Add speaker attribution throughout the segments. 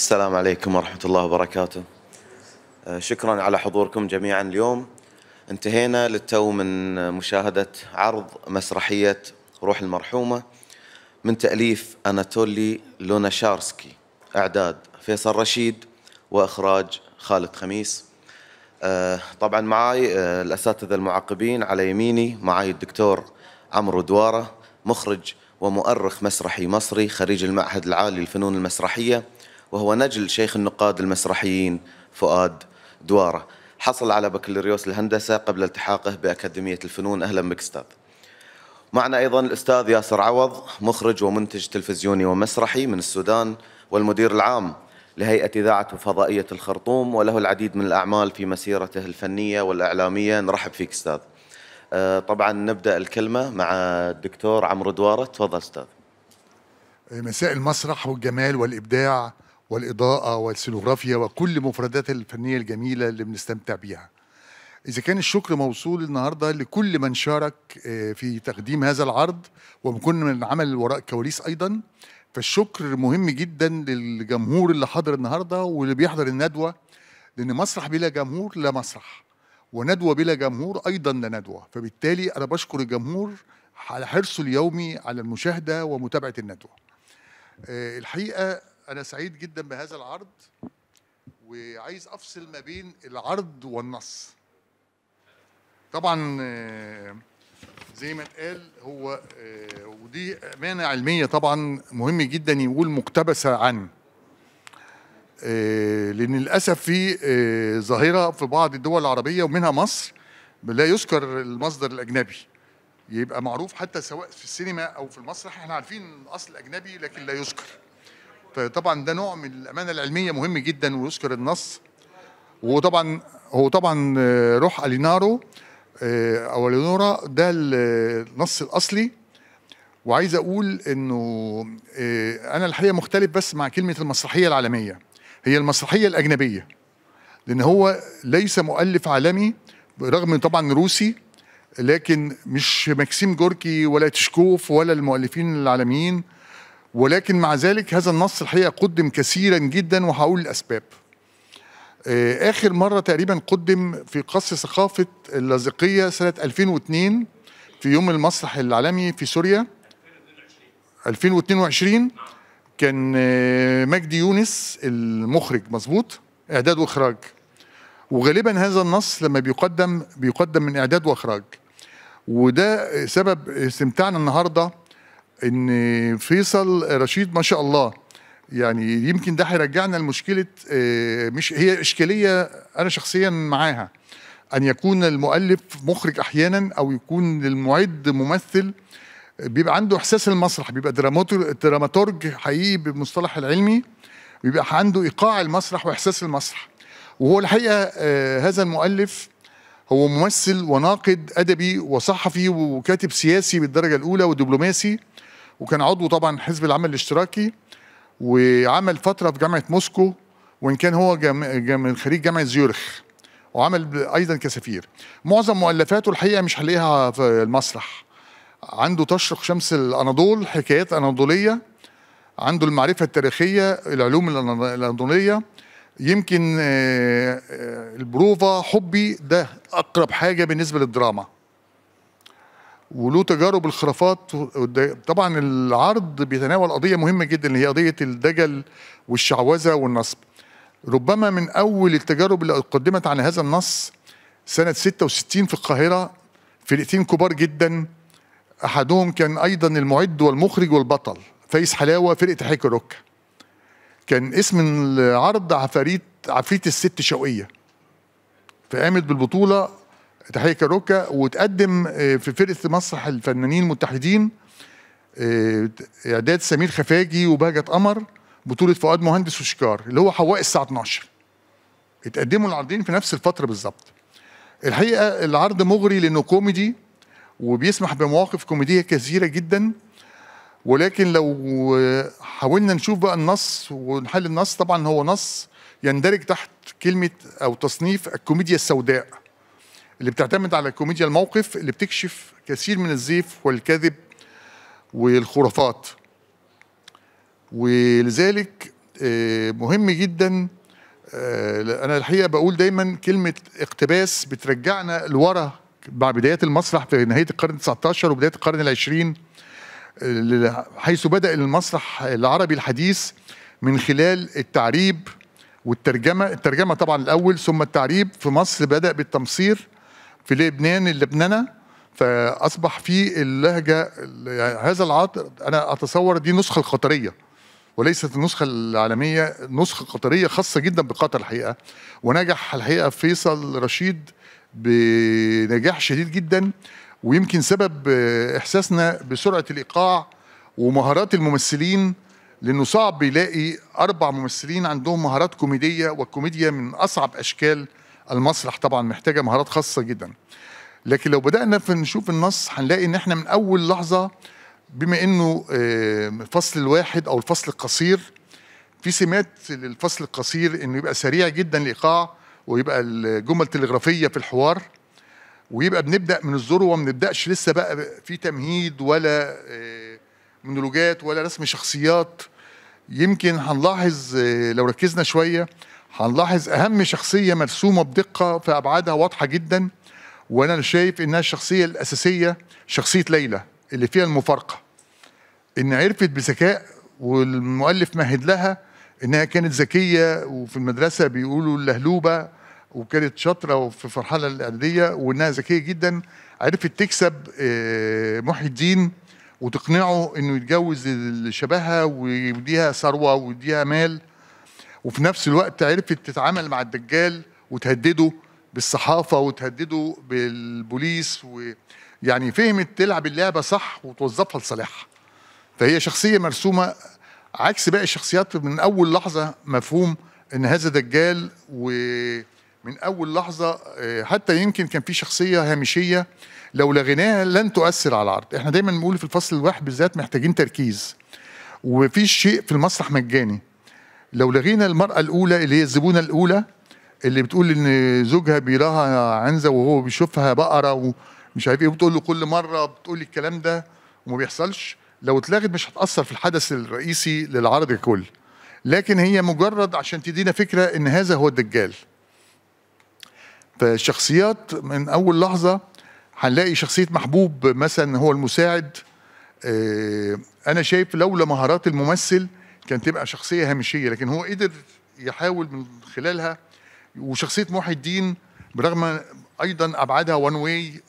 Speaker 1: السلام عليكم ورحمة الله وبركاته. آه، شكرا على حضوركم جميعا اليوم. انتهينا للتو من مشاهدة عرض مسرحية روح المرحومة من تأليف أناتولي لوناشارسكي إعداد فيصل رشيد وإخراج خالد خميس. آه، طبعا معاي آه، الأساتذة المعاقبين على يميني معاي الدكتور عمرو دوارة مخرج ومؤرخ مسرحي مصري خريج المعهد العالي للفنون المسرحية. وهو نجل شيخ النقاد المسرحيين فؤاد دوارة. حصل على بكالوريوس الهندسة قبل التحاقه بأكاديمية الفنون أهلا بك أستاذ معنا أيضا الأستاذ ياسر عوض مخرج ومنتج تلفزيوني ومسرحي من السودان والمدير العام لهيئة إذاعة وفضائية الخرطوم وله العديد من الأعمال في مسيرته الفنية والإعلامية. نرحب فيك أستاذ. آه، طبعا نبدأ الكلمة مع الدكتور عمرو دوارة. تفضل أستاذ.
Speaker 2: مساء المسرح والجمال والإبداع. والإضاءة والسينوغرافيا وكل مفردات الفنية الجميلة اللي بنستمتع بيها. إذا كان الشكر موصول النهاردة لكل من شارك آه، في تقديم هذا العرض وكل من عمل وراء الكواليس أيضا. فالشكر مهم جدا للجمهور اللي حضر النهاردة واللي بيحضر الندوة لأن مسرح بلا جمهور لا مسرح وندوة بلا جمهور أيضا لا ندوة. فبالتالي أنا بشكر الجمهور على حرصه اليومي على المشاهدة ومتابعة الندوة. آه، أنا سعيد جدا بهذا العرض وعايز أفصل ما بين العرض والنص. طبعا آه، زي ما اتقال هو آه، ودي أمانة علمية طبعا مهم جدا يقول مقتبسة عن آه، لأن للأسف في ظاهرة في بعض الدول العربية ومنها مصر لا يذكر المصدر الأجنبي. يبقى معروف حتى سواء في السينما أو في المسرح إحنا عارفين الأصل أجنبي لكن لا يذكر. فطبعا ده نوع من الأمانة العلمية مهم جدا ويذكر النص. وطبعا هو طبعا آه، روح ألينارو آه، أو ألينورا ده النص الأصلي. وعايز أقول إنه آه، أنا الحقيقة مختلف بس مع كلمة المسرحية العالمية. هي المسرحية الأجنبية. لأن هو ليس مؤلف عالمي رغم طبعا روسي لكن مش ماكسيم جوركي ولا تشكوف ولا المؤلفين العالميين. ولكن مع ذلك هذا النص الحقيقة قدم كثيرا جدا وهقول الأسباب. آه، آخر مرة تقريبا قدم في قصر ثقافة اللاذقية سنة 2002 في يوم المسرح العالمي في سوريا. 2022 كان آه، مجدي يونس المخرج مظبوط؟ إعداد وإخراج. وغالبا هذا النص لما بيقدم بيقدم من إعداد وإخراج. وده سبب استمتاعنا النهارده إن فيصل رشيد ما شاء الله يعني يمكن ده هيرجعنا لمشكلة آه، مش هي إشكالية أنا شخصيا معاها أن يكون المؤلف مخرج أحيانا أو يكون المعد ممثل بيبقى عنده إحساس المسرح بيبقى دراماتور- دراماتورج حقيقي بالمصطلح العلمي بيبقى عنده إيقاع المسرح وإحساس المسرح. وهو الحقيقة آه، هذا المؤلف هو ممثل وناقد أدبي وصحفي وكاتب سياسي بالدرجة الأولى ودبلوماسي. وكان عضو طبعا حزب العمل الاشتراكي وعمل فترة في جامعة موسكو وإن كان هو جام خريج جامعة زيورخ وعمل أيضا كسفير. معظم مؤلفاته الحقيقة مش هنلاقيها في المسرح. عنده تشرق شمس الأناضول حكايات أناضولية. عنده المعرفة التاريخية العلوم الأناضولية. يمكن آه، آه، البروفا حبي ده أقرب حاجة بالنسبة للدراما. وله تجارب الخرافات طبعا العرض بيتناول قضية مهمة جدا اللي هي قضية الدجل والشعوذة والنصب. ربما من أول التجارب اللي قدمت عن هذا النص سنة 66 في القاهرة فرقتين كبار جدا أحدهم كان أيضا المعد والمخرج والبطل فايز حلاوة فرقة حيك الركه كان اسم العرض عفاريت عفريت الست شوقية. فقامت بالبطولة تحية كاروكا وتقدم آه، في فرقة مسرح الفنانين المتحدين آه، إعداد سمير خفاجي وبهجت قمر بطولة فؤاد مهندس وشويكار اللي هو حواء الساعة 12 اتقدموا العرضين في نفس الفترة بالظبط. الحقيقة العرض مغري لأنه كوميدي وبيسمح بمواقف كوميدية كثيرة جدا. ولكن لو حاولنا نشوف بقى النص ونحلل النص طبعا هو نص يندرج تحت كلمة أو تصنيف الكوميديا السوداء. اللي بتعتمد على كوميديا الموقف اللي بتكشف كثير من الزيف والكذب والخرافات. ولذلك آه، مهم جدا آه، أنا الحقيقة بقول دايما كلمة اقتباس بترجعنا لورا مع بدايات المسرح في نهاية القرن 19 وبداية القرن العشرين آه، حيث بدأ المسرح العربي الحديث من خلال التعريب والترجمة الترجمة طبعا الأول ثم التعريب في مصر بدأ بالتمصير في لبنان اللبنانه فأصبح في اللهجة يعني هذا العطر أنا أتصور دي النسخه القطرية وليست النسخة العالمية نسخة قطرية خاصة جدا بقطر الحقيقة. ونجح الحقيقة فيصل رشيد بنجاح شديد جدا ويمكن سبب إحساسنا بسرعة الإيقاع ومهارات الممثلين لأنه صعب يلاقي أربع ممثلين عندهم مهارات كوميدية والكوميديا من أصعب أشكال المسرح طبعا محتاجة مهارات خاصة جدا. لكن لو بدأنا في نشوف النص هنلاقي إن إحنا من أول لحظة بما إنه آه، الفصل الواحد أو الفصل القصير في سمات للفصل القصير إنه يبقى سريع جدا الايقاع ويبقى الجمل تلغرافية في الحوار ويبقى بنبدأ من الذروه ما بنبدأش لسه بقى في تمهيد ولا آه، مونولوجات ولا رسم شخصيات. يمكن هنلاحظ آه، لو ركزنا شوية هنلاحظ أهم شخصية مرسومة بدقة في أبعادها واضحة جدا وأنا شايف إنها الشخصية الأساسية شخصية ليلى اللي فيها المفارقة. إن عرفت بذكاء والمؤلف مهد لها إنها كانت ذكية وفي المدرسة بيقولوا اللهلوبة وكانت شاطرة وفي فرحله الاعداديه وإنها ذكية جدا عرفت تكسب آه، محي الدين وتقنعه إنه يتجوز اللي شبهها ويديها ثروة ويديها مال. وفي نفس الوقت عرفت تتعامل مع الدجال وتهدده بالصحافة وتهدده بالبوليس ويعني فهمت تلعب اللعبة صح وتوظفها لصالحها. فهي شخصية مرسومة عكس باقي الشخصيات من أول لحظة مفهوم إن هذا دجال ومن أول لحظة آه، حتى يمكن كان في شخصية هامشية لو لغيناها لن تؤثر على العرض. إحنا دايما بنقول في الفصل الواحد بالذات محتاجين تركيز. ومفيش شيء في المسرح مجاني. لو لغينا المرأة الأولى اللي هي الزبونة الأولى اللي بتقول إن زوجها بيراها عنزة وهو بيشوفها بقرة ومش عارف إيه وبتقول له كل مرة بتقول الكلام ده وما بيحصلش لو اتلغت مش هتأثر في الحدث الرئيسي للعرض ككل. لكن هي مجرد عشان تدينا فكرة إن هذا هو الدجال. فالشخصيات من أول لحظة هنلاقي شخصية محبوب مثلا هو المساعد. آه، أنا شايف لولا مهارات الممثل كانت تبقى شخصية هامشية لكن هو قدر يحاول من خلالها وشخصية محي الدين برغم أيضا أبعادها وان واي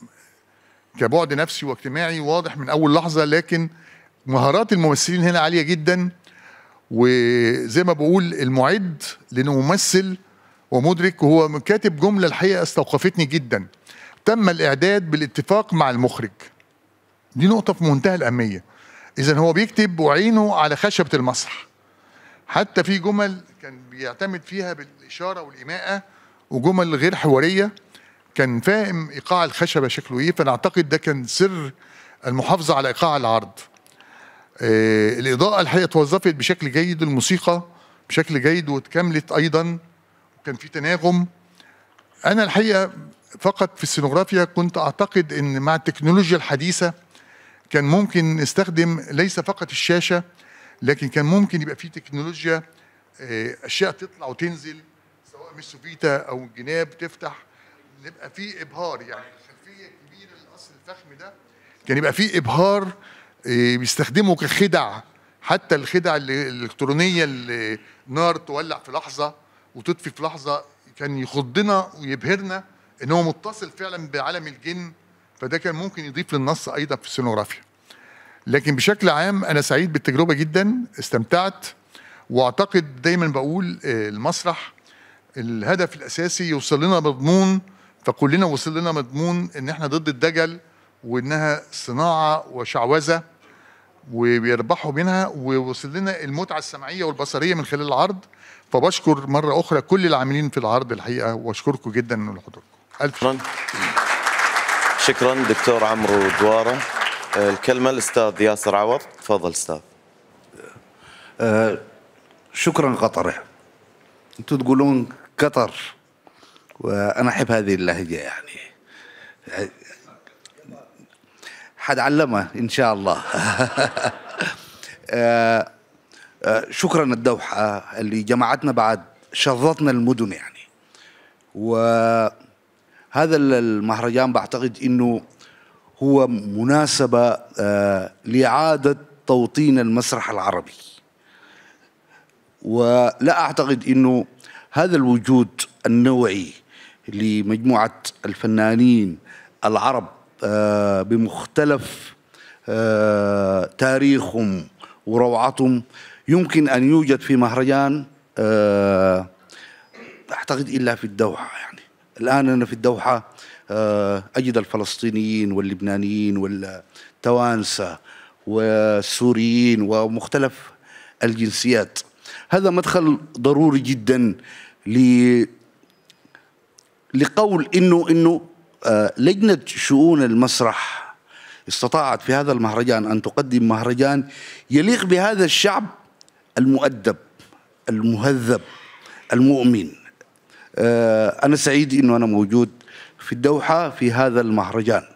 Speaker 2: كبعد نفسي واجتماعي واضح من أول لحظة لكن مهارات الممثلين هنا عالية جدا وزي ما بقول المعد لأنه ممثل ومدرك وهو كاتب جملة الحقيقة استوقفتني جدا. تم الإعداد بالاتفاق مع المخرج. دي نقطة في منتهى الأهمية. اذا هو بيكتب وعينه على خشبة المسرح. حتى في جمل كان بيعتمد فيها بالإشارة والايماءه وجمل غير حوارية كان فاهم إيقاع الخشبة شكله إيه فأنا أعتقد ده كان سر المحافظة على إيقاع العرض. آه الإضاءة الحقيقة توظفت بشكل جيد الموسيقى بشكل جيد واتكملت أيضا وكان في تناغم. أنا الحقيقة فقط في السينوغرافيا كنت أعتقد إن مع التكنولوجيا الحديثة كان ممكن نستخدم ليس فقط الشاشة لكن كان ممكن يبقى في تكنولوجيا آه، أشياء تطلع وتنزل سواء مش سوفيتا أو الجناب تفتح نبقى في إبهار يعني. الخلفية الكبيرة القصر الفخم ده كان يبقى في إبهار آه، بيستخدمه كخدع. حتى الخدع الإلكترونية اللي نار تولع في لحظة وتطفي في لحظة كان يخضنا ويبهرنا إن هو متصل فعلا بعالم الجن. فده كان ممكن يضيف للنص أيضا في السينوغرافيا. لكن بشكل عام أنا سعيد بالتجربة جدا استمتعت وأعتقد دايما بقول آه، المسرح الهدف الأساسي يوصل لنا مضمون فكلنا وصل لنا مضمون إن إحنا ضد الدجل وإنها صناعة وشعوذة وبيربحوا منها ووصل لنا المتعة السمعية والبصرية من خلال العرض. فبشكر مرة أخرى كل العاملين في العرض الحقيقة وأشكركم جدا لحضوركم
Speaker 1: ألف شكرا. شكرا دكتور عمرو دوارة. الكلمة الأستاذ ياسر عوض. تفضل أستاذ.
Speaker 3: أه شكرا قطر. أنتم تقولون قطر وأنا أحب هذه اللهجة يعني. حد علمه إن شاء الله. أه آه، شكرا الدوحة اللي جمعتنا بعد شظتنا المدن يعني. وهذا المهرجان بعتقد إنه هو مناسبة آه، لإعادة توطين المسرح العربي. ولا أعتقد أنه هذا الوجود النوعي لمجموعة الفنانين العرب آه، بمختلف آه، تاريخهم وروعتهم يمكن أن يوجد في مهرجان أعتقد إلا في الدوحة يعني. الآن أنا في الدوحة أجد الفلسطينيين واللبنانيين والتوانسة والسوريين ومختلف الجنسيات. هذا مدخل ضروري جدا لقول إنه إنه آه، لجنة شؤون المسرح استطاعت في هذا المهرجان أن تقدم مهرجان يليق بهذا الشعب المؤدب المهذب المؤمن. آه، أنا سعيد إنه أنا موجود في الدوحة في هذا المهرجان.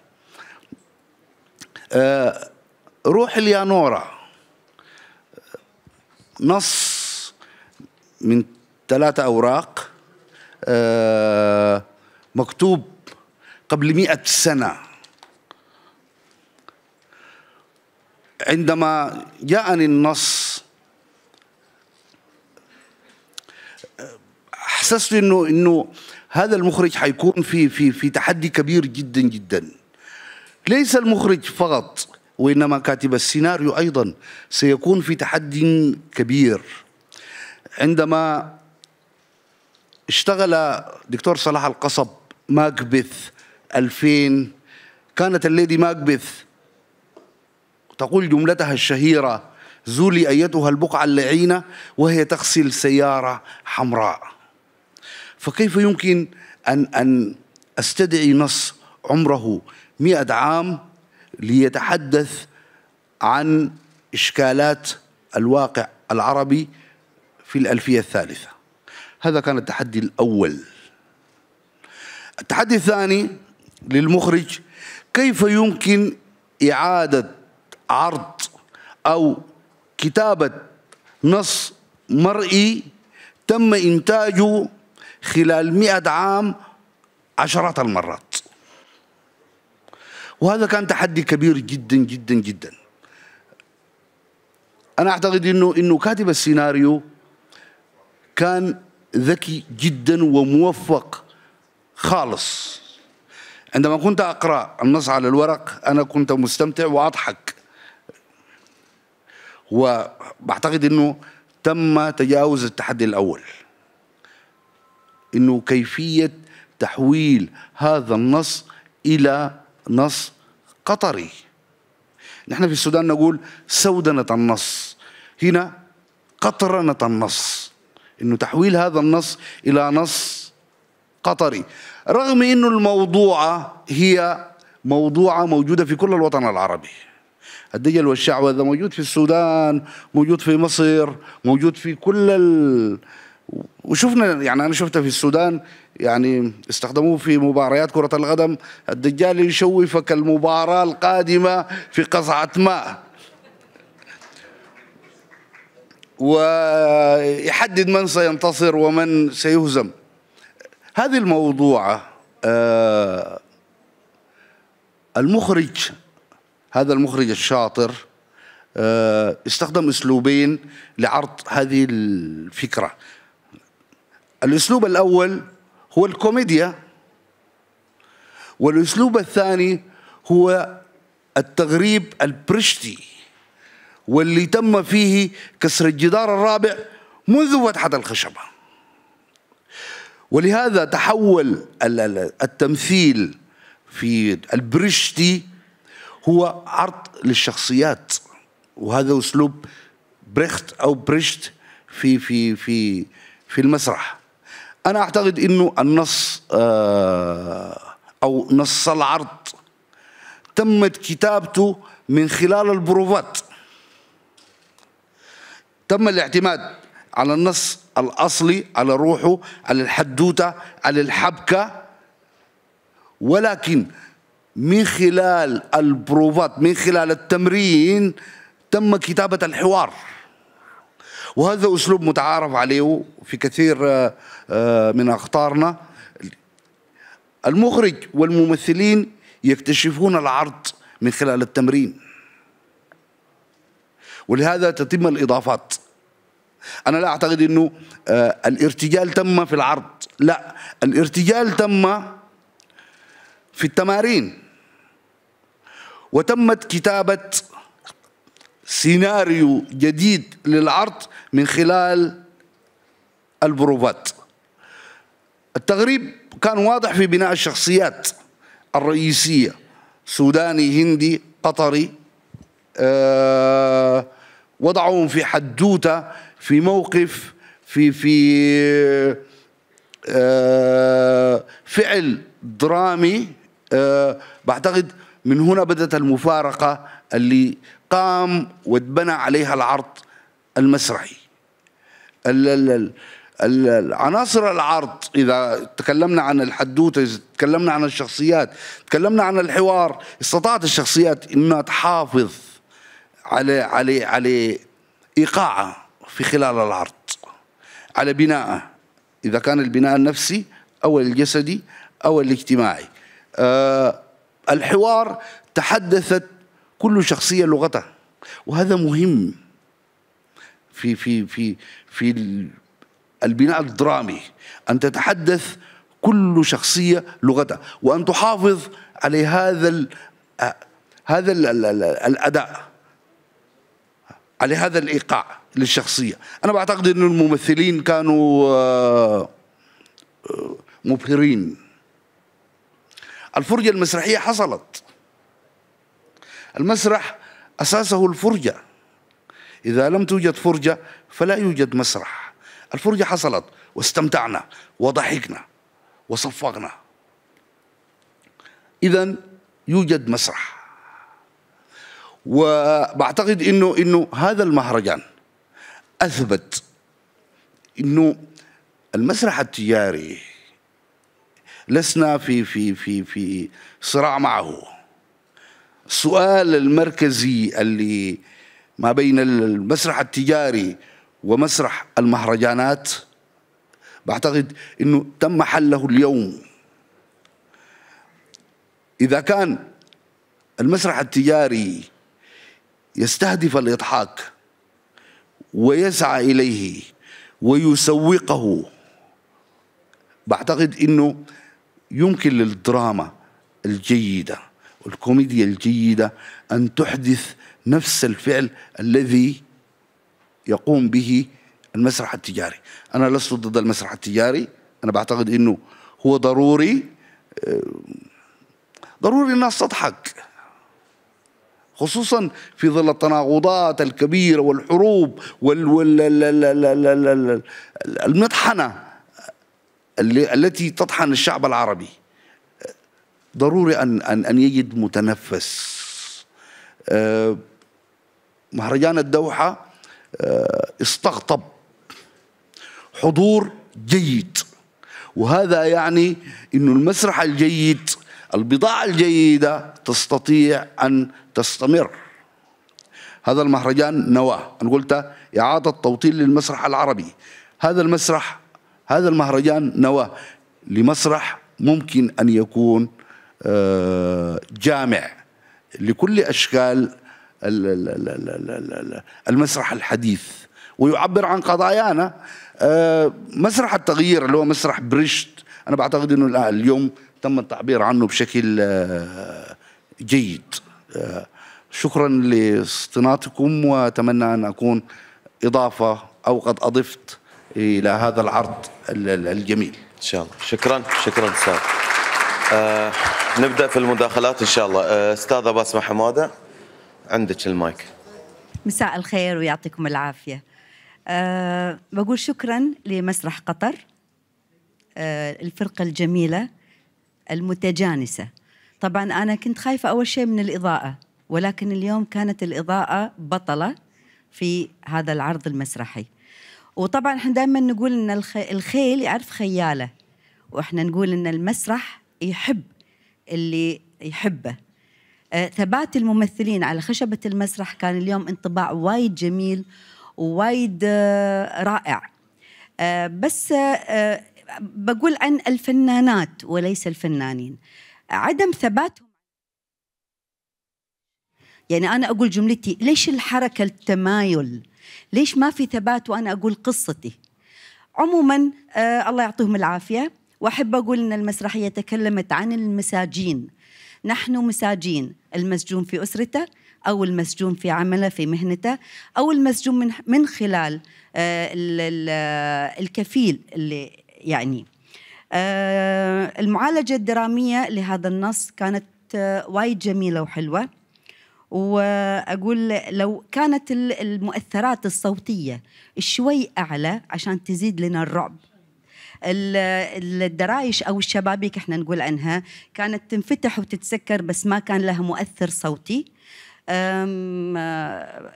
Speaker 3: آه، روح اليانورا. نص من ثلاثة أوراق مكتوب قبل مئة سنة. عندما جاءني النص احسست انه إنه هذا المخرج حيكون في في في تحدي كبير جدا جدا. ليس المخرج فقط وإنما كاتب السيناريو أيضا سيكون في تحدي كبير. عندما اشتغل دكتور صلاح القصب ماكبث 2000 كانت الليدي ماكبث تقول جملتها الشهيرة زولي أيتها البقعة اللعينة وهي تغسل سيارة حمراء. فكيف يمكن أن أن أستدعي نص عمره مئة عام ليتحدث عن إشكالات الواقع العربي في الألفية الثالثة؟ هذا كان التحدي الأول. التحدي الثاني للمخرج كيف يمكن إعادة عرض أو كتابة نص مرئي تم إنتاجه خلال مئة عام عشرات المرات. وهذا كان تحدي كبير جدا جدا جدا. أنا أعتقد إنه إنه كاتب السيناريو كان ذكي جدا وموفق خالص. عندما كنت أقرأ النص على الورق أنا كنت مستمتع وأضحك. وبعتقد أنه تم تجاوز التحدي الأول. أنه كيفية تحويل هذا النص إلى نص قطري. نحن في السودان نقول سودنة النص. هنا قطرنة النص. إنه تحويل هذا النص إلى نص قطري. رغم إنه الموضوعه هي موضوعة موجودة في كل الوطن العربي. الدجل والشعوذة هذا موجود في السودان موجود في مصر موجود في كل. وشفنا يعني أنا شفته في السودان يعني استخدموه في مباريات كرة القدم. الدجال يشوفك المباراة القادمة في قصعة ماء. ويحدد من سينتصر ومن سيهزم. هذه الموضوعة آه، المخرج هذا المخرج الشاطر آه، استخدم أسلوبين لعرض هذه الفكرة. الأسلوب الأول هو الكوميديا والأسلوب الثاني هو التغريب البرشتي واللي تم فيه كسر الجدار الرابع منذ فتحة الخشبة. ولهذا تحول التمثيل في البرشتي هو عرض للشخصيات وهذا أسلوب بريخت أو بريشت في في في في المسرح. أنا أعتقد إنه النص آه، أو نص العرض تمت كتابته من خلال البروفات. تم الاعتماد على النص الأصلي على روحه على الحدوتة على الحبكة ولكن من خلال البروفات من خلال التمرين تم كتابة الحوار. وهذا أسلوب متعارف عليه في كثير آه، آه، من أخطارنا. المخرج والممثلين يكتشفون العرض من خلال التمرين. ولهذا تتم الإضافات. أنا لا أعتقد أنه آه، الارتجال تم في العرض. لا الارتجال تم في التمارين. وتمت كتابة سيناريو جديد للعرض من خلال البروفات. التغريب كان واضح في بناء الشخصيات الرئيسية سوداني هندي قطري آه وضعهم في حدوتة في موقف في في آه فعل درامي. آه بعتقد من هنا بدأت المفارقة اللي قام واتبنى عليها العرض المسرحي. عناصر العرض إذا تكلمنا عن الحدوتة إذا تكلمنا عن الشخصيات تكلمنا عن الحوار استطاعت الشخصيات أنها تحافظ على على على إيقاعها في خلال العرض على بناءه إذا كان البناء النفسي أو الجسدي أو الاجتماعي. أه الحوار تحدثت كل شخصية لغتها. وهذا مهم في في في في البناء الدرامي أن تتحدث كل شخصية لغتها وأن تحافظ على هذا ال هذا ال الأداء على هذا الإيقاع للشخصية. أنا بعتقد أن الممثلين كانوا آه، مبهرين. الفرجة المسرحية حصلت. المسرح أساسه الفرجة. إذا لم توجد فرجة فلا يوجد مسرح. الفرجة حصلت واستمتعنا وضحكنا وصفقنا. إذا يوجد مسرح. وبعتقد انه إنه هذا المهرجان أثبت إنه المسرح التجاري لسنا في في في في صراع معه. السؤال المركزي اللي ما بين المسرح التجاري ومسرح المهرجانات بعتقد إنه تم حله اليوم. إذا كان المسرح التجاري يستهدف الإضحاك ويسعى إليه ويسوقه بعتقد إنه يمكن للدراما الجيدة. والكوميديا الجيدة أن تحدث نفس الفعل الذي يقوم به المسرح التجاري. أنا لست ضد المسرح التجاري. أنا بعتقد إنه هو ضروري آه، ضروري الناس تضحك خصوصا في ظل التناقضات الكبيرة والحروب والمطحنه التي تطحن الشعب العربي. ضروري أن أن أن يجد متنفس. آه، مهرجان الدوحة آه، استقطب حضور جيد. وهذا يعني إنه المسرح الجيد البضاعة الجيدة تستطيع أن تستمر. هذا المهرجان نواة. أنا قلت إعادة توطين للمسرح العربي. هذا المسرح هذا المهرجان نواة. لمسرح ممكن أن يكون جامع لكل أشكال المسرح الحديث. ويعبر عن قضايانا. آه، مسرح التغيير اللي هو مسرح بريشت أنا بعتقد أنه اليوم تم التعبير عنه بشكل آه، جيد. شكرا لاستناتكم وأتمنى أن أكون إضافة أو قد أضفت إلى هذا العرض الجميل.
Speaker 1: إن شاء الله. شكرا. شكرا أستاذ. آه نبدأ في المداخلات إن شاء الله. آه أستاذة باسمة حماده عندك المايك.
Speaker 4: مساء الخير ويعطيكم العافية. أه بقول شكرا لمسرح قطر الفرقة الجميلة المتجانسة. طبعا أنا كنت خايفة أول شيء من الإضاءة ولكن اليوم كانت الإضاءة بطلة في هذا العرض المسرحي. وطبعا إحنا دائما نقول إن الخيل يعرف خياله وإحنا نقول إن المسرح يحب اللي يحبه. آه، ثبات الممثلين على خشبة المسرح كان اليوم انطباع وايد جميل ووايد آه، رائع. آه، بس بقول عن الفنانات وليس الفنانين. عدم ثباتهم يعني أنا أقول جملتي ليش الحركة التمايل؟ ليش ما في ثبات وأنا أقول قصتي؟ عموما الله يعطيهم العافية. وأحب أقول أن المسرحية تكلمت عن المساجين. نحن مساجين المسجون في أسرته أو المسجون في عمله في مهنته أو المسجون من, من خلال آه الكفيل اللي يعني. آه المعالجة الدرامية لهذا النص كانت آه وايد جميلة وحلوة. وأقول لو كانت المؤثرات الصوتية شوي أعلى عشان تزيد لنا الرعب. الدرايش أو الشبابيك إحنا نقول عنها كانت تنفتح وتتسكر بس ما كان لها مؤثر صوتي.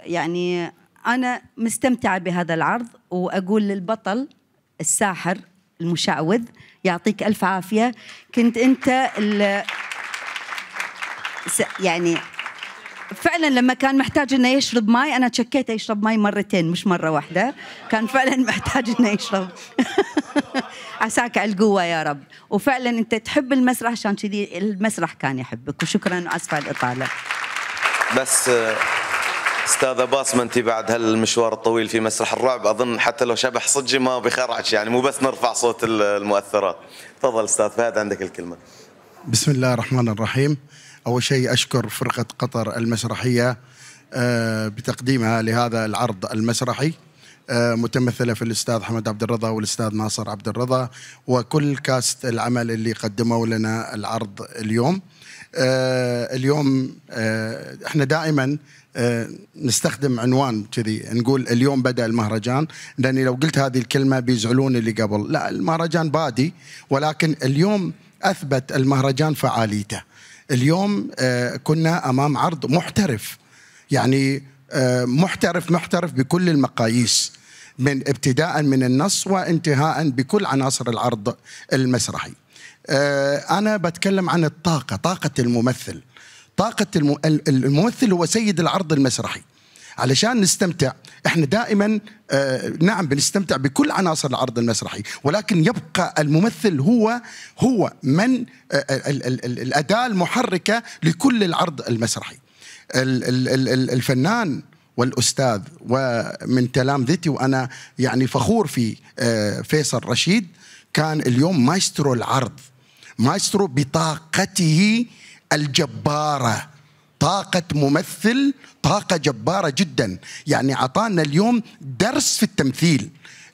Speaker 4: يعني أنا مستمتعة بهذا العرض وأقول للبطل الساحر المشعوذ يعطيك ألف عافية. كنت أنت يعني فعلا لما كان محتاج إنه يشرب ماي أنا تشكيته يشرب ماي مرتين مش مرة واحدة. كان فعلا محتاج إنه يشرب. عساك على القوة يا رب. وفعلا أنت تحب المسرح عشان كذي المسرح كان يحبك. وشكرا وأسفة على الإطالة.
Speaker 1: بس أستاذة باسمة أنت بعد هالمشوار الطويل في مسرح الرعب أظن حتى لو شبح صجي ما بيخرعش يعني. مو بس نرفع صوت المؤثرات. تفضل أستاذ فهد عندك الكلمة.
Speaker 5: بسم الله الرحمن الرحيم. أول شيء أشكر فرقة قطر المسرحية آه، بتقديمها لهذا العرض المسرحي آه، متمثلة في الأستاذ حمد عبد الرضا والأستاذ ناصر عبد الرضا وكل كاست العمل اللي قدموا لنا العرض اليوم. آه، اليوم إحنا دائما نستخدم عنوان كذي نقول اليوم بدأ المهرجان لأني لو قلت هذه الكلمة بيزعلون اللي قبل، لا المهرجان بادي ولكن اليوم أثبت المهرجان فعاليته. اليوم آه، كنا أمام عرض محترف. يعني آه، محترف محترف بكل المقاييس من ابتداء من النص وانتهاء بكل عناصر العرض المسرحي. آه، أنا بتكلم عن الطاقة طاقة الممثل. طاقة الممثل هو سيد العرض المسرحي. علشان نستمتع إحنا دائما آه نعم بنستمتع بكل عناصر العرض المسرحي ولكن يبقى الممثل هو هو من آه ال ال ال الأداة المحركة لكل العرض المسرحي. ال ال ال الفنان والأستاذ ومن تلامذتي وأنا يعني فخور في آه فيصل رشيد كان اليوم مايسترو العرض مايسترو بطاقته الجبارة. طاقة ممثل طاقة جبارة جدا. يعني أعطانا اليوم درس في التمثيل.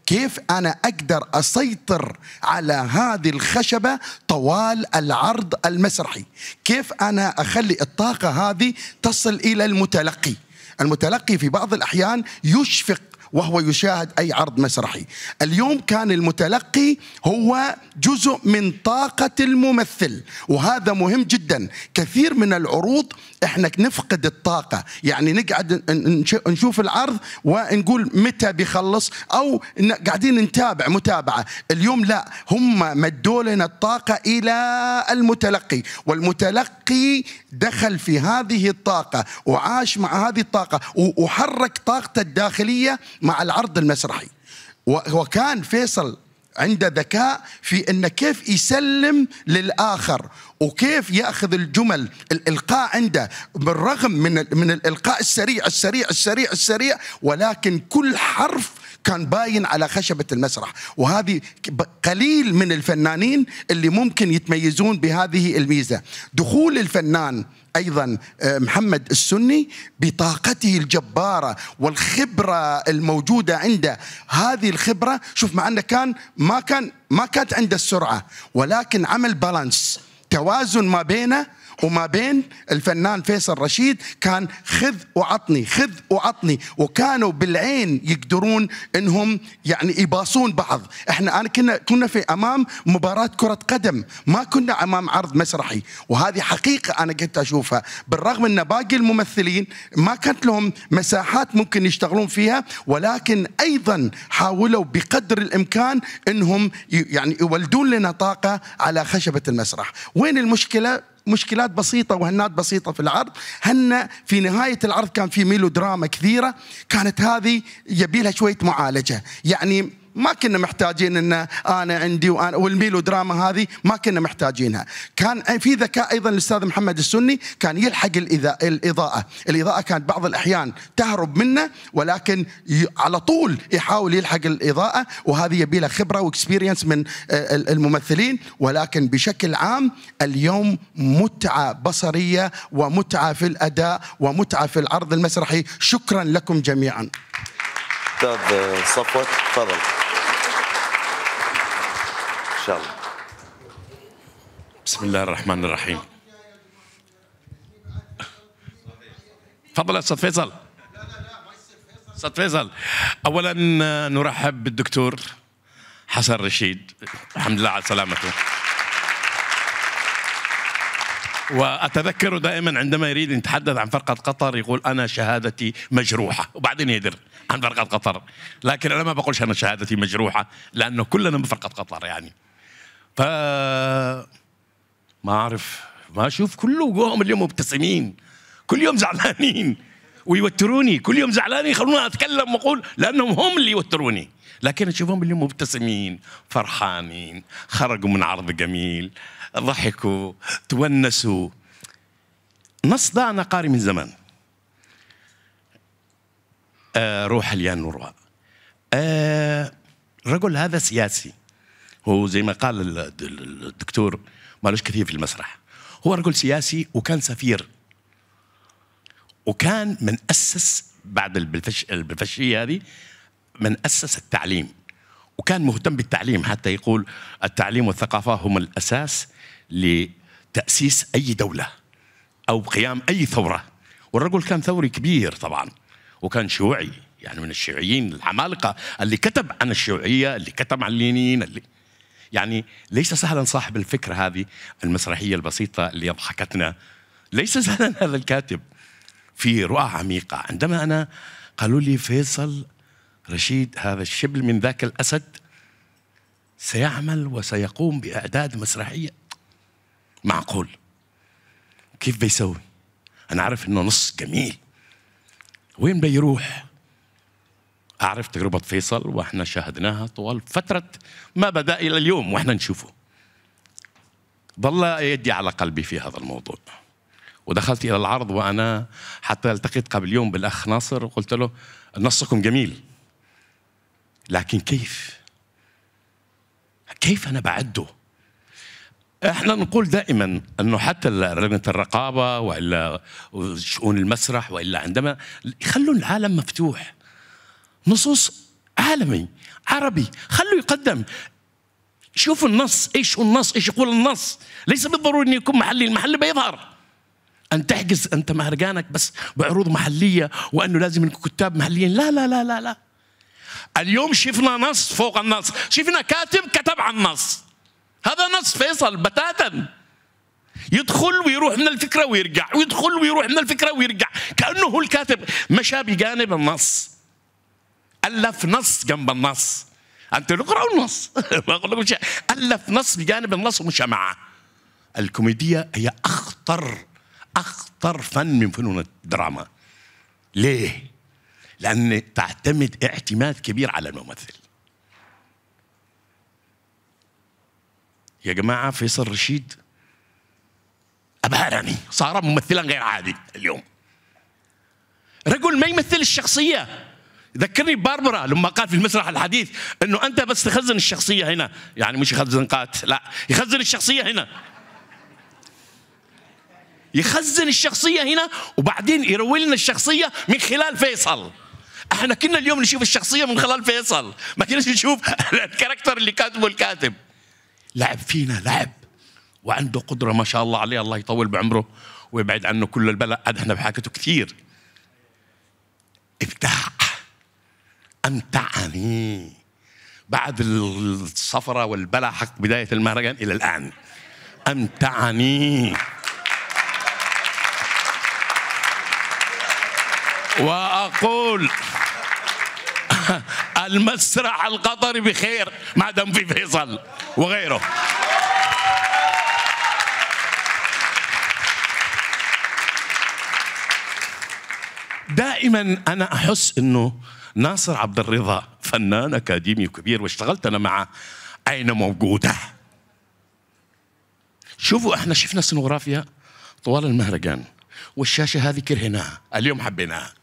Speaker 5: كيف أنا أقدر أسيطر على هذه الخشبة طوال العرض المسرحي؟ كيف أنا أخلي الطاقة هذه تصل إلى المتلقي؟ المتلقي في بعض الأحيان يشفق وهو يشاهد أي عرض مسرحي. اليوم كان المتلقي هو جزء من طاقة الممثل وهذا مهم جدا. كثير من العروض إحنا نفقد الطاقة. يعني نقعد نشوف العرض ونقول متى بيخلص أو قاعدين نتابع متابعة. اليوم لا هم مدوا لنا الطاقة إلى المتلقي والمتلقي دخل في هذه الطاقة وعاش مع هذه الطاقة وحرك طاقته الداخلية مع العرض المسرحي. وكان فيصل عنده ذكاء في انه كيف يسلم للآخر وكيف يأخذ الجمل الإلقاء عنده بالرغم من من الإلقاء السريع السريع السريع السريع ولكن كل حرف كان باين على خشبة المسرح. وهذه قليل من الفنانين اللي ممكن يتميزون بهذه الميزة. دخول الفنان أيضا آه، محمد السني بطاقته الجبارة والخبرة الموجودة عنده. هذه الخبرة شوف مع أنه كان ما كان ما كانت عنده السرعه ولكن عمل بالانس. توازن ما بينه وما بين الفنان فيصل رشيد كان خذ وعطني خذ وعطني. وكانوا بالعين يقدرون إنهم يعني يباصون بعض. إحنا أنا كنا كنا في أمام مباراة كرة قدم. ما كنا أمام عرض مسرحي. وهذه حقيقة أنا كنت أشوفها. بالرغم إن باقي الممثلين ما كانت لهم مساحات ممكن يشتغلون فيها ولكن أيضا حاولوا بقدر الإمكان إنهم يعني يولدون لنا طاقة على خشبة المسرح. وين المشكلة؟ مشكلات بسيطة وهنات بسيطة في العرض. هن في نهاية العرض كان في ميلو دراما كثيرة كانت هذه يبي لها شوية معالجة. يعني ما كنا محتاجين إن أنا عندي وأنا والميلو دراما هذه ما كنا محتاجينها. كان في ذكاء أيضا الاستاذ محمد السني كان يلحق الإضاءة. الإضاءة كانت بعض الأحيان تهرب منه ولكن على طول يحاول يلحق الإضاءة وهذه يبي لها خبرة واكسبيرينس من آه، ال- الممثلين. ولكن بشكل عام اليوم متعة بصرية ومتعة في الأداء ومتعة في العرض المسرحي. شكرا لكم جميعا.
Speaker 1: أستاذ صفوت تفضل. شاء الله.
Speaker 6: بسم الله الرحمن الرحيم. تفضل أستاذ فيصل. أستاذ فيصل اولا نرحب بالدكتور حسن رشيد. الحمد لله على سلامته. وأتذكر دائما عندما يريد أن يتحدث عن فرقة قطر يقول أنا شهادتي مجروحة وبعدين يدر عن فرقة قطر. لكن أنا ما بقولش أنا شهادتي مجروحة لأنه كلنا من فرقه قطر يعني. ف ما أعرف ما أشوف كل وجوههم اليوم مبتسمين كل يوم زعلانين. ويوتروني كل يوم زعلانين يخلوني أتكلم وأقول لأنهم هم اللي يوتروني. لكن اشوفهم اليوم مبتسمين فرحانين خرجوا من عرض جميل ضحكوا تونسوا. نص ده أنا قاري من زمان. آه روح اليان نروى آه الرجل هذا سياسي. هو زي ما قال ال- ال- الدكتور مالوش كثير في المسرح. هو رجل سياسي وكان سفير. وكان من أسس بعد البلفش البلفشية هذه من أسس التعليم. وكان مهتم بالتعليم حتى يقول التعليم والثقافة هم الأساس لتأسيس أي دولة أو قيام أي ثورة. والرجل كان ثوري كبير طبعا وكان شيوعي يعني من الشيوعيين العمالقة اللي كتب عن الشيوعية اللي كتب عن لينين اللي يعني ليس سهلا صاحب الفكرة هذه المسرحية البسيطة اللي أضحكتنا ليس سهلا هذا الكاتب. في رؤى عميقة. عندما أنا قالوا لي فيصل رشيد هذا الشبل من ذاك الأسد سيعمل وسيقوم بإعداد مسرحية. معقول. كيف بيسوي؟ أنا أعرف أنه نص جميل. وين بيروح؟ أعرف تجربة فيصل وإحنا شاهدناها طوال فترة ما بدأ إلى اليوم وإحنا نشوفه. ظل يدي على قلبي في هذا الموضوع. ودخلت إلى العرض وأنا حتى التقيت قبل يوم بالأخ ناصر وقلت له نصكم جميل. لكن كيف؟ كيف أنا بعده؟ إحنا نقول دائما أنه حتى لجنه الرقابة وإلا شؤون المسرح وإلا عندما يخلوا العالم مفتوح. نصوص عالمي عربي. خلوا يقدم. شوفوا النص. إيش هو النص؟ إيش يقول النص؟ ليس بالضروري إنه يكون محلي. المحل بيظهر. أن تحجز أنت مهرجانك بس بعروض محلية وأنه لازم يكون كتاب محليين. لا لا لا لا لا. اليوم شفنا نص فوق النص. شفنا كاتب كتب عن النص هذا نص فيصل بتاتا. يدخل ويروح من الفكرة ويرجع. ويدخل ويروح من الفكرة ويرجع. كأنه هو الكاتب. مشى بجانب النص. ألف نص جنب النص. أنت اقرأوا النص. ما أقول لكم شيء. ألف نص بجانب النص ومشى معه الكوميديا هي أخطر أخطر فن من فنون الدراما. ليه؟ لأن تعتمد اعتماد كبير على الممثل. يا جماعة فيصل رشيد أبهرني. صار ممثلا غير عادي اليوم. رجل ما يمثل الشخصية. ذكرني باربرا لما قال في المسرح الحديث إنه أنت بس تخزن الشخصية هنا. يعني مش يخزن قات لا يخزن الشخصية هنا. يخزن الشخصية هنا وبعدين يروي لنا الشخصية من خلال فيصل. إحنا كنا اليوم نشوف الشخصية من خلال فيصل. ما كناش نشوف الكاركتر اللي كاتبه الكاتب. لعب فينا لعب. وعنده قدرة ما شاء الله عليه الله يطول بعمره ويبعد عنه كل البلاء. إحنا بحاجته كثير. ابداع أمتعني بعد السفرة والبلع حق بداية المهرجان إلى الآن. أمتعني وأقول المسرح القطري بخير ما دام في فيصل وغيره. دائما أنا أحس إنه ناصر عبد الرضا فنان أكاديمي كبير واشتغلت أنا معه. أين موجوده؟ شوفوا إحنا شفنا سنوغرافيا طوال المهرجان والشاشة هذه كرهناها اليوم حبيناها.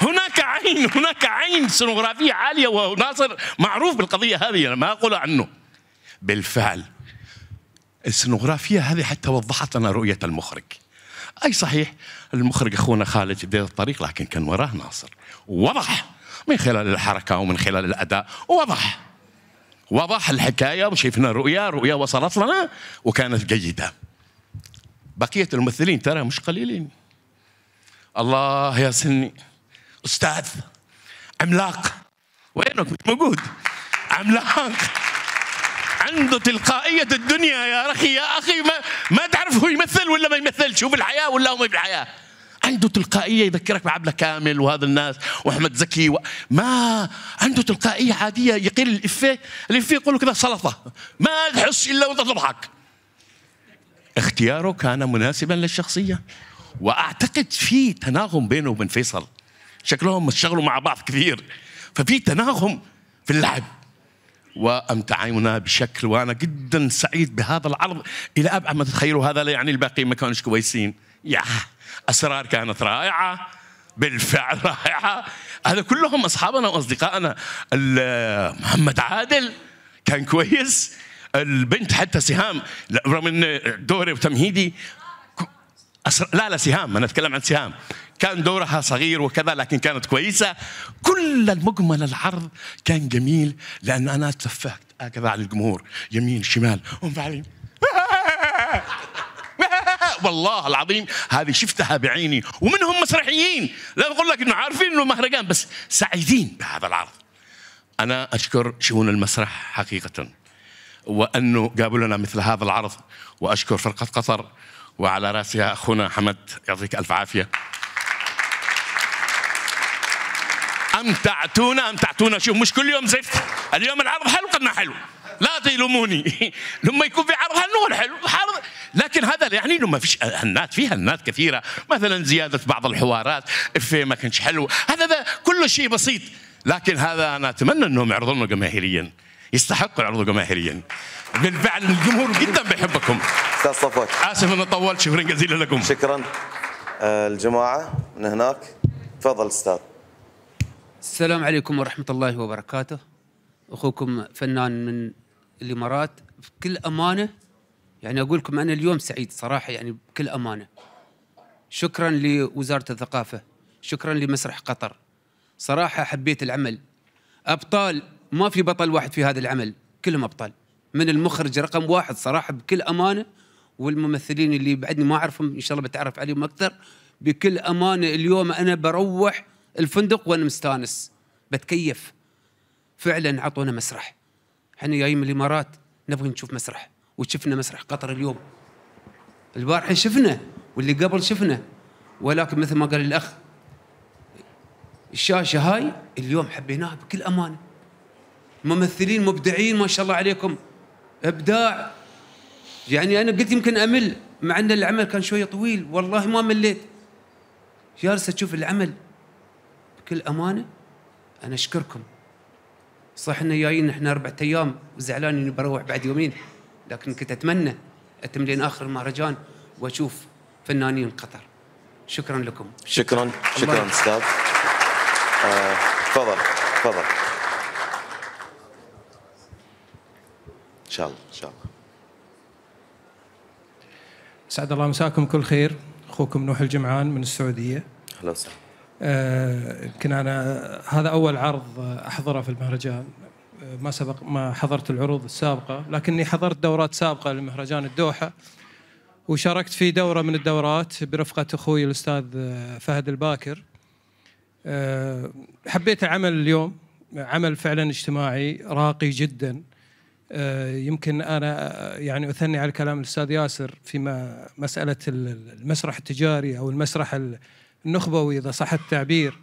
Speaker 6: هناك عين هناك عين سنوغرافية عالية وناصر معروف بالقضية هذه أنا ما أقول عنه. بالفعل السنوغرافية هذه حتى وضحت لنا رؤية المخرج. أي صحيح المخرج أخونا خالد في بداية الطريق لكن كان وراه ناصر. وضح من خلال الحركة ومن خلال الأداء. وضح وضح الحكاية وشفنا رؤية رؤية وصلت لنا وكانت جيدة. بقية الممثلين ترى مش قليلين. الله يا سني أستاذ عملاق. وينك؟ مش موجود. عملاق. عنده تلقائية الدنيا يا أخي يا أخي ما, ما تعرف هو يمثل ولا ما يمثل شوف الحياة ولا هو ما في الحياة. عنده تلقائية يذكرك بعبلة كامل وهذا الناس وأحمد زكي و... ما عنده تلقائية عادية يقيل الإفيه الإفيه يقول كذا سلطة. ما تحس إلا وأنت تضحك. اختياره كان مناسبا للشخصية. وأعتقد في تناغم بينه وبين فيصل. شكلهم اشتغلوا مع بعض كثير. ففي تناغم في اللعب. وامتعونا بشكل وأنا جدا سعيد بهذا العرض. إلى ابعد ما تتخيلوا هذا لا يعني الباقيين ما كانوش كويسين. يا أسرار كانت رائعة بالفعل رائعة. هذا كلهم أصحابنا وأصدقائنا. محمد عادل كان كويس. البنت حتى سهام رغم إن دوري وتمهيدي. لا لا سهام. أنا أتكلم عن سهام. كان دورها صغير وكذا لكن كانت كويسة. كل المجمل العرض كان جميل لأن أنا تفهت هكذا على الجمهور يمين شمال. وبعدين والله العظيم هذه شفتها بعيني. ومنهم مسرحيين. لا بقول لك إنه عارفين إنه مهرجان بس سعيدين بهذا العرض. أنا أشكر شؤون المسرح حقيقة وأنه جابوا لنا مثل هذا العرض. وأشكر فرقة قطر وعلى رأسها أخونا حمد يعطيك ألف عافية. امتعتونا امتعتونا شوف مش كل يوم زفت. اليوم العرض حلو قلنا حلو. لا تلوموني لما يكون في عرض هنقول حلو عرض لكن هذا لا يعني إنه ما فيش هنات. في هنات كثيرة. مثلا زيادة بعض الحوارات. افيه ما كانش حلو. هذا ده كل شيء بسيط. لكن هذا أنا أتمنى إنهم يعرضونه جماهيريا. يستحقوا يعرضوا جماهيريا. بالفعل الجمهور جدا بيحبكم.
Speaker 1: أستاذ صفوت
Speaker 6: آسف إني طولت. شكرا جزيلا لكم.
Speaker 1: شكرا. آه، الجماعة من هناك. تفضل أستاذ.
Speaker 7: السلام عليكم ورحمة الله وبركاته. أخوكم فنان من الإمارات بكل أمانة يعني أقول لكم أنا اليوم سعيد صراحة يعني بكل أمانة. شكرا لوزارة الثقافة شكرا لمسرح قطر. صراحة حبيت العمل. أبطال ما في بطل واحد في هذا العمل كلهم أبطال. من المخرج رقم واحد صراحة بكل أمانة والممثلين اللي بعدني ما أعرفهم إن شاء الله بتعرف عليهم أكثر. بكل أمانة اليوم أنا بروح الفندق وأنا مستانس. بتكيف. فعلا عطونا مسرح. إحنا جايين من الإمارات نبغى نشوف مسرح. وشفنا مسرح قطر اليوم. البارحة شفنا واللي قبل شفنا. ولكن مثل ما قال الأخ الشاشة هاي اليوم حبيناها بكل أمانة. ممثلين مبدعين ما شاء الله عليكم. إبداع. يعني أنا قلت يمكن أمل مع أن العمل كان شوية طويل. والله ما مليت. جالس أشوف العمل. بكل أمانة أنا أشكركم. صح إن جايين إحنا أربعة أيام وزعلان إني بروح بعد يومين لكن كنت أتمنى أتم لين آخر المهرجان وأشوف فنانين قطر. شكرا لكم.
Speaker 1: شكرا شكرا. أستاذ. آه، تفضل تفضل. إن شاء الله إن شاء الله.
Speaker 8: سعد الله مساكم كل خير. أخوكم نوح الجمعان من السعودية.
Speaker 1: أهلا وسهلا.
Speaker 8: آه، يمكن أنا هذا أول عرض أحضره في المهرجان. آه، ما سبق ما حضرت العروض السابقة لكني حضرت دورات سابقة لمهرجان الدوحة وشاركت في دورة من الدورات برفقة أخوي الأستاذ آه، فهد الباكر. آه، حبيت العمل اليوم عمل فعلا اجتماعي راقي جدا. آه، يمكن أنا آه، يعني أثني على كلام الأستاذ ياسر فيما مسألة ال- المسرح التجاري أو المسرح ال- النخبوي اذا صح التعبير.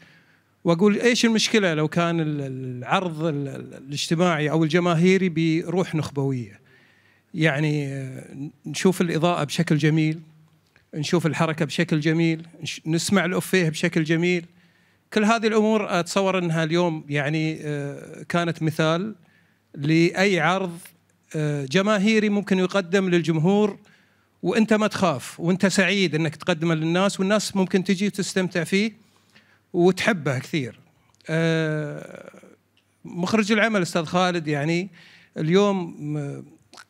Speaker 8: وأقول إيش المشكلة لو كان ال- العرض ال- ال- الاجتماعي أو الجماهيري بروح نخبوية؟ يعني آه، نشوف الإضاءة بشكل جميل نشوف الحركة بشكل جميل نسمع الأفيه بشكل جميل. كل هذه الأمور أتصور أنها اليوم يعني آه، كانت مثال لأي عرض آه، جماهيري ممكن يقدم للجمهور وانت ما تخاف وانت سعيد انك تقدمه للناس والناس ممكن تجي وتستمتع فيه وتحبه كثير. آه، مخرج العمل أستاذ خالد يعني اليوم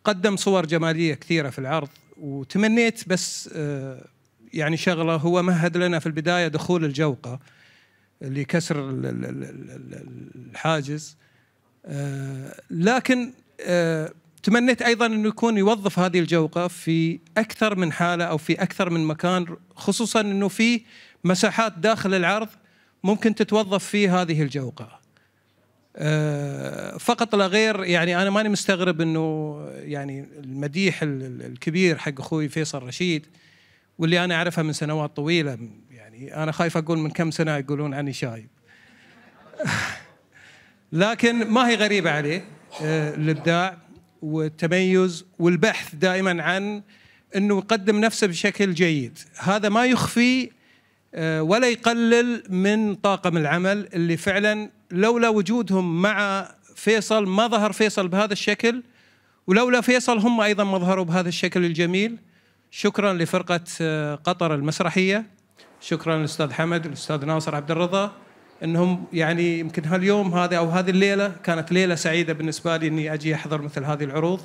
Speaker 8: قدم صور جمالية كثيرة في العرض وتمنيت بس آه، يعني شغلة هو مهد لنا في البداية دخول الجوقة لكسر ال- ال- ال- ال- ال- الحاجز آه، لكن تمنيت أيضا أنه يكون يوظف هذه الجوقة في أكثر من حالة أو في أكثر من مكان خصوصا أنه في مساحات داخل العرض ممكن تتوظف فيه هذه الجوقة. آه، فقط لا غير يعني أنا ماني مستغرب أنه يعني المديح ال- ال- الكبير حق أخوي فيصل رشيد واللي أنا اعرفها من سنوات طويلة يعني أنا خايف أقول من كم سنة يقولون عني شايب. لكن ما هي غريبة عليه آه، الإبداع والتميز والبحث دائما عن إنه يقدم نفسه بشكل جيد، هذا ما يخفي آه، ولا يقلل من طاقم العمل اللي فعلا لولا وجودهم مع فيصل ما ظهر فيصل بهذا الشكل ولولا فيصل هم أيضا ما ظهروا بهذا الشكل الجميل. شكرا لفرقة آه، قطر المسرحية. شكرا للاستاذ حمد الاستاذ ناصر عبد الرضا إنهم يعني يمكن هاليوم هذا أو هذه الليلة كانت ليلة سعيدة بالنسبة لي إني أجي أحضر مثل هذه العروض.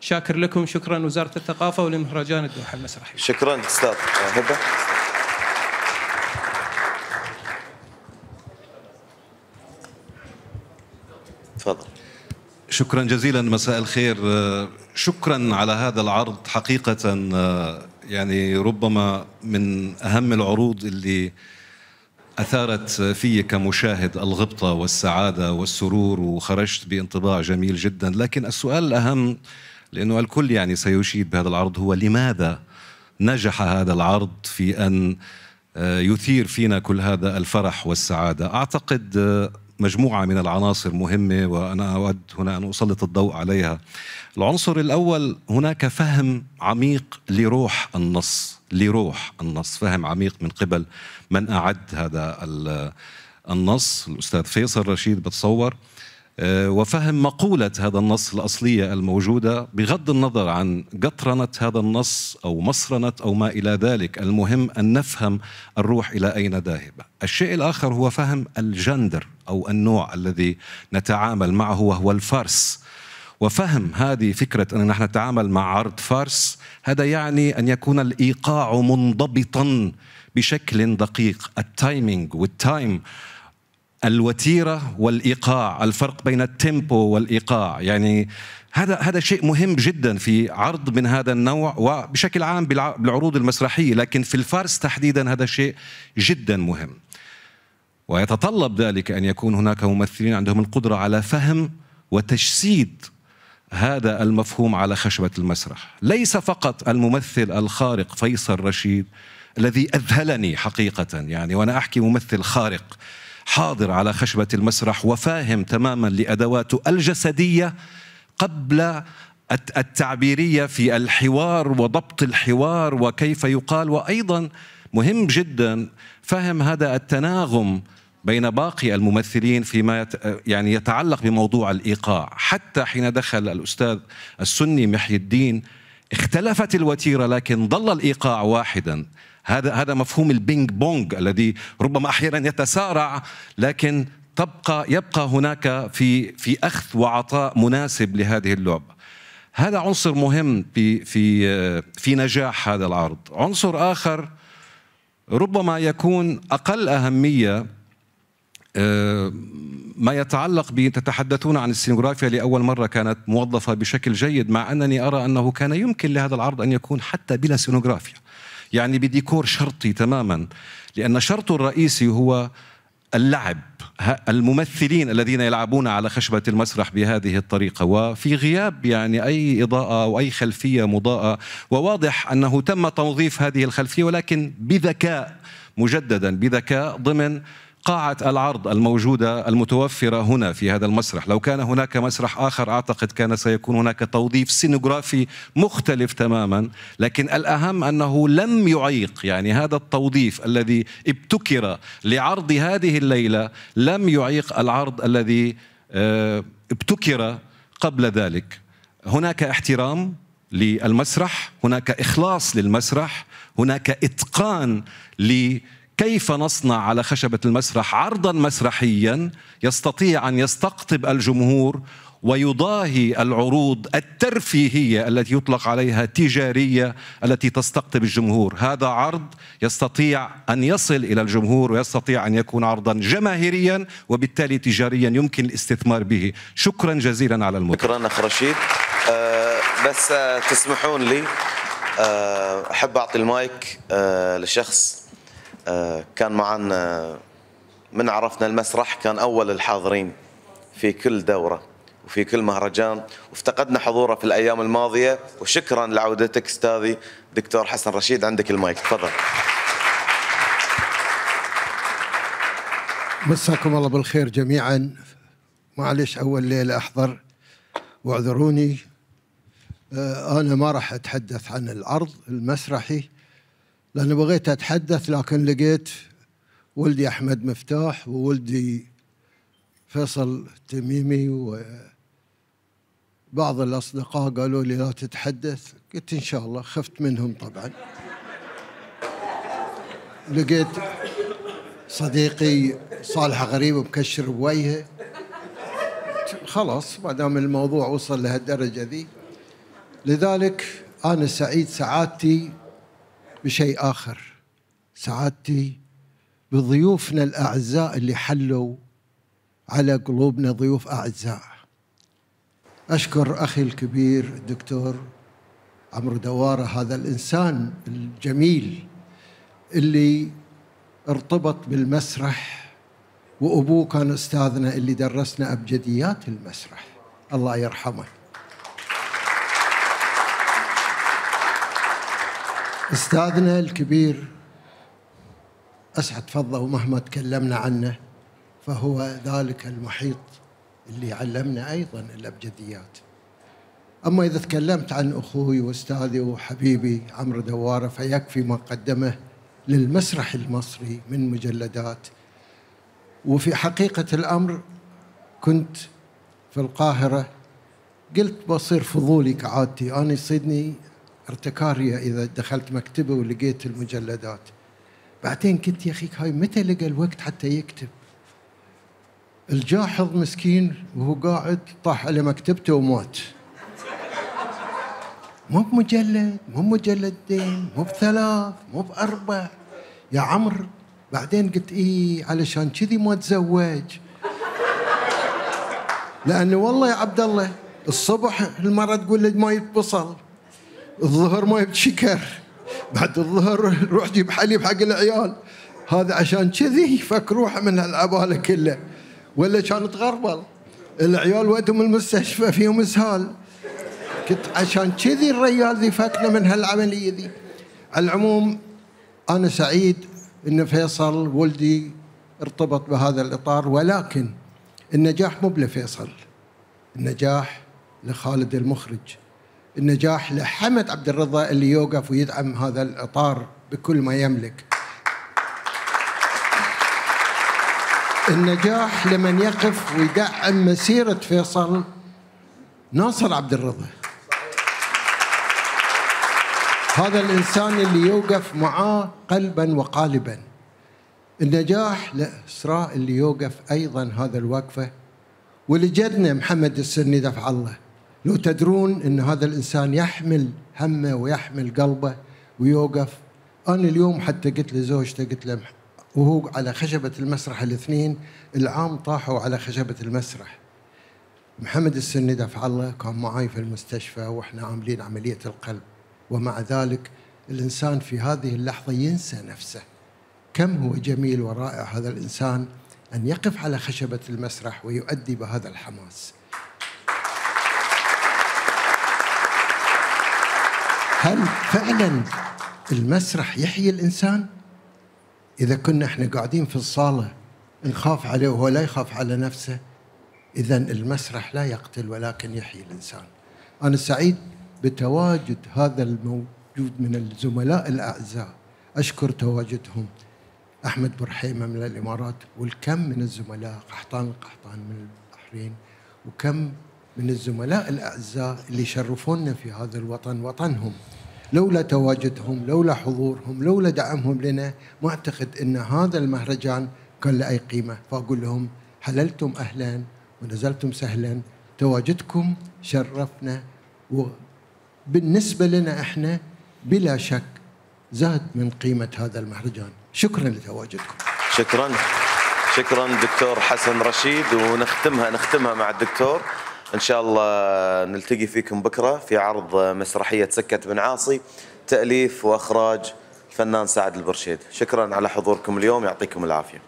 Speaker 8: شاكر لكم شكرا وزارة الثقافة ولمهرجان الدوحة المسرحي
Speaker 1: شكرا أستاذ هبة. تفضل.
Speaker 9: شكرا جزيلا مساء الخير. شكرا على هذا العرض حقيقة. آه، يعني ربما من أهم العروض اللي أثارت في كمشاهد الغبطة والسعادة والسرور وخرجت بانطباع جميل جدا. لكن السؤال الأهم لأنه الكل يعني سيشيد بهذا العرض هو لماذا نجح هذا العرض في أن آه، يثير فينا كل هذا الفرح والسعادة؟ أعتقد آه، مجموعة من العناصر مهمة وأنا أود هنا أن أسلط الضوء عليها. العنصر الأول هناك فهم عميق لروح النص لروح النص فهم عميق من قبل من أعد هذا ال- النص. الأستاذ فيصل رشيد بتصور. وفهم مقولة هذا النص الأصلية الموجودة بغض النظر عن قطرنة هذا النص أو مصرنة أو ما إلى ذلك. المهم أن نفهم الروح إلى أين ذاهبة. الشيء الآخر هو فهم الجندر أو النوع الذي نتعامل معه وهو الفارس. وفهم هذه فكرة أن نحن نتعامل مع عرض فارس هذا يعني أن يكون الإيقاع منضبطا بشكل دقيق. ال timing وال time الوتيرة والإيقاع الفرق بين ال tempo والإيقاع. يعني هذا هذا شيء مهم جدا في عرض من هذا النوع وبشكل عام بالع- بالعروض المسرحية لكن في الفارس تحديدا هذا شيء جدا مهم. ويتطلب ذلك أن يكون هناك ممثلين عندهم القدرة على فهم وتجسيد هذا المفهوم على خشبة المسرح. ليس فقط الممثل الخارق فيصل رشيد الذي أذهلني حقيقة يعني وأنا أحكي ممثل خارق حاضر على خشبة المسرح وفاهم تماما لأدواته الجسدية قبل الت- التعبيرية في الحوار وضبط الحوار وكيف يقال وأيضا مهم جدا فهم هذا التناغم بين باقي الممثلين فيما. يعني يتعلق بموضوع الإيقاع، حتى حين دخل الأستاذ السني محي الدين اختلفت الوتيرة لكن ظل الإيقاع واحدا، هذا هذا مفهوم البينج بونج الذي ربما أحيانا يتسارع لكن تبقى يبقى هناك في في أخذ وعطاء مناسب لهذه اللعبة. هذا عنصر مهم في في في نجاح هذا العرض، عنصر آخر ربما يكون أقل أهمية آه، ما يتعلق ب تتحدثون عن السينوغرافيا لأول مرة كانت موظفة بشكل جيد مع أنني أرى أنه كان يمكن لهذا العرض أن يكون حتى بلا سينوغرافيا يعني بديكور شرطي تماما لأن شرطه الرئيسي هو اللعب الممثلين الذين يلعبون على خشبة المسرح بهذه الطريقة. وفي غياب يعني أي إضاءة أو أي خلفية مضاءة. وواضح أنه تم توظيف هذه الخلفية ولكن بذكاء مجددا بذكاء ضمن قاعة العرض الموجودة المتوفرة هنا في هذا المسرح. لو كان هناك مسرح آخر أعتقد كان سيكون هناك توظيف سينوغرافي مختلف تماما. لكن الأهم أنه لم يعيق يعني هذا التوظيف الذي ابتكر لعرض هذه الليلة لم يعيق العرض الذي آه، ابتكر قبل ذلك. هناك احترام للمسرح هناك إخلاص للمسرح هناك إتقان ل كيف نصنع على خشبة المسرح عرضا مسرحيا يستطيع أن يستقطب الجمهور ويضاهي العروض الترفيهية التي يطلق عليها تجارية التي تستقطب الجمهور؟ هذا عرض يستطيع أن يصل إلى الجمهور ويستطيع أن يكون عرضا جماهيريا وبالتالي تجاريا يمكن الاستثمار به. شكرا جزيلا على المدة
Speaker 1: شكرا أخ رشيد. أه بس تسمحون لي أه أحب أعطي المايك أه لشخص كان معنا من عرفنا المسرح كان أول الحاضرين في كل دورة وفي كل مهرجان وافتقدنا حضوره في الأيام الماضية. وشكرا لعودتك أستاذي دكتور حسن رشيد عندك المايك تفضل.
Speaker 10: مساكم الله بالخير جميعا. معلش أول ليلة أحضر. واعذروني. آه، أنا ما راح أتحدث عن العرض المسرحي. لأن بغيت أتحدث لكن لقيت ولدي أحمد مفتاح وولدي فيصل تميمي وبعض الأصدقاء قالوا لي لا تتحدث. قلت إن شاء الله. خفت منهم طبعا. لقيت صديقي صالح غريب مكشر بوجهه. خلاص ما دام الموضوع وصل لهالدرجة ذي. لذلك أنا سعيد سعادتي بشيء آخر. سعادتي بضيوفنا الأعزاء اللي حلوا على قلوبنا ضيوف أعزاء. أشكر أخي الكبير الدكتور عمرو دوارة هذا الإنسان الجميل اللي ارتبط بالمسرح وأبوه كان أستاذنا اللي درسنا أبجديات المسرح. الله يرحمه. أستاذنا الكبير أسعد فضة ومهما تكلمنا عنه فهو ذلك المحيط اللي علمنا أيضا الأبجديات. أما إذا تكلمت عن أخوي وأستاذي وحبيبي عمرو دوارة فيكفي ما قدمه للمسرح المصري من مجلدات. وفي حقيقة الأمر كنت في القاهرة قلت بصير فضولي كعادتي. أنا يصيدني ارتكارية إذا دخلت مكتبة ولقيت المجلدات. بعدين قلت يا أخي هاي متى لقى الوقت حتى يكتب؟ الجاحظ مسكين وهو قاعد طاح على مكتبته ومات. مو بمجلد مو بمجلدين مو بثلاث مو بأربع. يا عمرو بعدين قلت إيه علشان كذي ما تزوج لأنه والله يا عبد الله الصبح المرة تقول لي ما يتبصل الظهر ما يبشكر بعد الظهر روح جيب حليب حق العيال. هذا عشان كذي فك روحه من العباله كله. ولا كان تغربل. العيال ودهم المستشفى فيهم إسهال. كنت عشان كذي الرجال ذي فكنا من هالعملية ذي. على العموم أنا سعيد إن فيصل ولدي ارتبط بهذا الإطار ولكن النجاح مو لفيصل النجاح لخالد المخرج. النجاح لحمد عبد الرضا اللي يوقف ويدعم هذا الإطار بكل ما يملك. النجاح لمن يقف ويدعم مسيرة فيصل ناصر عبد الرضا هذا الإنسان اللي يوقف معاه قلبا وقالبا. النجاح لإسراء اللي يوقف أيضا هذا الوقفة. ولجدنا محمد السني دفع الله. لو تدرون إن هذا الإنسان يحمل همه ويحمل قلبه ويوقف. أنا اليوم حتى قلت لزوجته قلت له وهو على خشبة المسرح الاثنين العام طاحوا على خشبة المسرح. محمد السني دفع الله كان معي في المستشفى وإحنا عاملين عملية القلب. ومع ذلك الإنسان في هذه اللحظة ينسى نفسه. كم هو جميل ورائع هذا الإنسان أن يقف على خشبة المسرح ويؤدي بهذا الحماس. هل فعلا المسرح يحيي الإنسان؟ إذا كنا إحنا قاعدين في الصالة نخاف عليه وهو لا يخاف على نفسه إذا المسرح لا يقتل ولكن يحيي الإنسان. أنا سعيد بتواجد هذا الموجود من الزملاء الأعزاء. أشكر تواجدهم. أحمد برحيمة من الإمارات والكم من الزملاء قحطان القحطان من البحرين وكم من الزملاء الأعزاء اللي شرفونا في هذا الوطن وطنهم. لولا تواجدهم لولا حضورهم لولا دعمهم لنا ما أعتقد أن هذا المهرجان كان له أي قيمة. فأقول لهم حللتم أهلا ونزلتم سهلا. تواجدكم شرفنا وبالنسبة لنا إحنا بلا شك زاد من قيمة هذا المهرجان. شكرا لتواجدكم.
Speaker 1: شكرا. شكرا دكتور حسن رشيد ونختمها نختمها مع الدكتور. إن شاء الله نلتقي فيكم بكرة في عرض مسرحية سكه بن عاصي تأليف وإخراج الفنان سعد البرشيد. شكرا على حضوركم اليوم يعطيكم العافية.